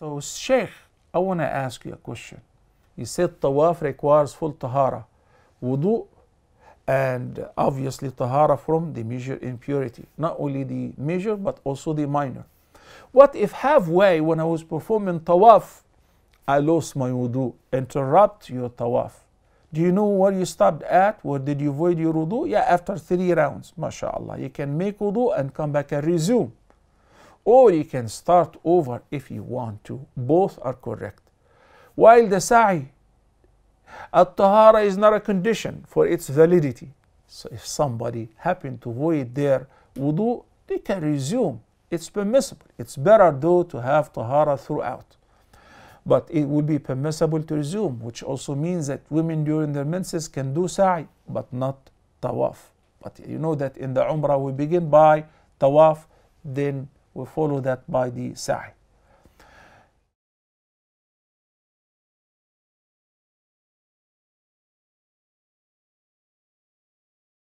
So, Sheikh, I want to ask you a question. You said tawaf requires full tahara, wudu, and obviously tahara from the major impurity. Not only the major, but also the minor. What if halfway when I was performing tawaf, I lost my wudu? Interrupt your tawaf. Do you know where you stopped at? Where did you void your wudu? Yeah, after three rounds, mashallah. You can make wudu and come back and resume. Or you can start over if you want to. Both are correct. While the sa'i, at-tahara is not a condition for its validity. So if somebody happened to void their wudu, they can resume. It's permissible. It's better though to have tahara throughout. But it would be permissible to resume, which also means that women during their menses can do sa'i, but not tawaf. But you know that in the umrah we begin by tawaf, then we follow that by the sa'i.